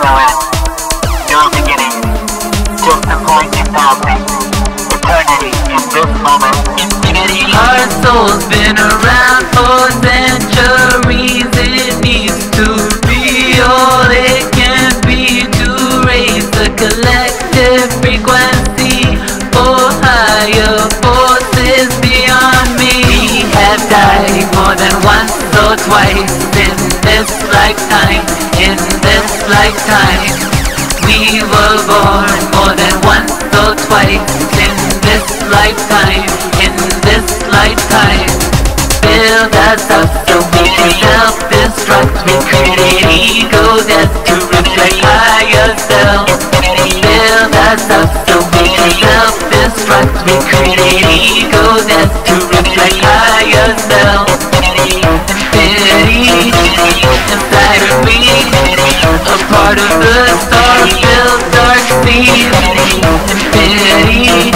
the. Our soul's been around for centuries. It needs to be all it can be to raise the collective frequency for higher forces beyond me. We have died more than once or twice in this lifetime. In this lifetime, we were born more than once or twice in this lifetime. In this lifetime, build us up so we can self-destruct. We create ego death to reflect higher self. Build us up so we can self-destruct. We create ego death the star-filled dark sea. Infinity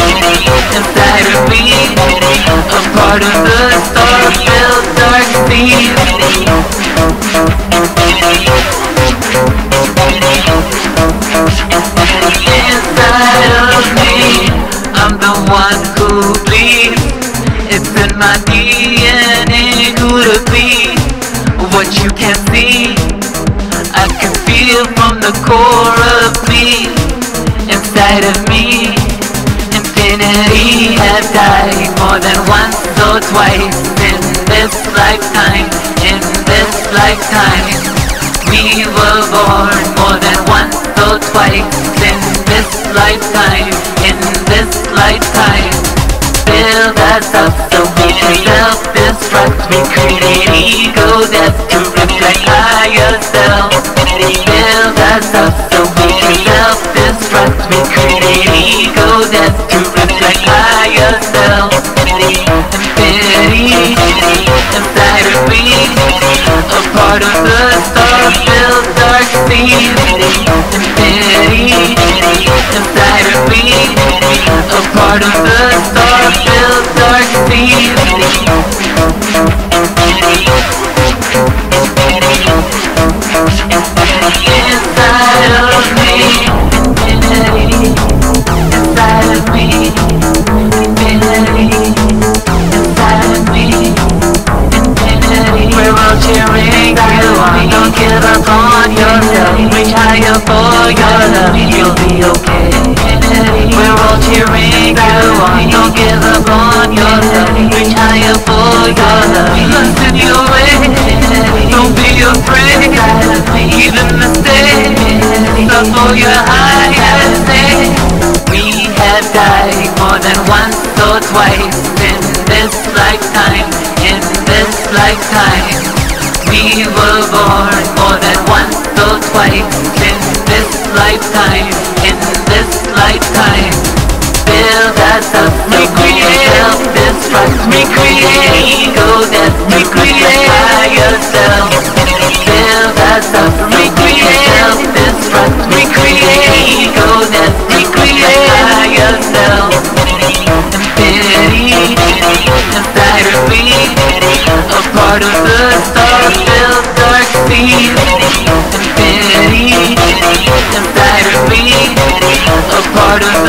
inside of me, a part of the star-filled dark sea. Inside of me, I'm the one who bleeds. It's in my DNA who to be. What you can see, I can feel from the core of me. Inside of me, infinity has died more than once or twice in this lifetime. In this lifetime, we were born more than once or twice in this lifetime. In this lifetime, build us up so we can self-destruct. We create ego death to reflect higher self. Up so we can self-destruct. We create ego death to reflect higher self. Infinity inside of me, a part of the sea. Infinity inside of me, a part of the star-filled dark sea. Higher for your love. You'll be okay. We're all cheering you on. Don't give up on yourself. Reach higher for your love. In your way. Don't be afraid. Even mistakes. Love for your higher state. We have died more than once or twice in this lifetime. In this lifetime. We were born more than once in this lifetime, in this lifetime. Build us self-destruct, we create, go that we yourself. Build us self-destruct, we create, go that we yourself. Infinity, entirely, a part of the harder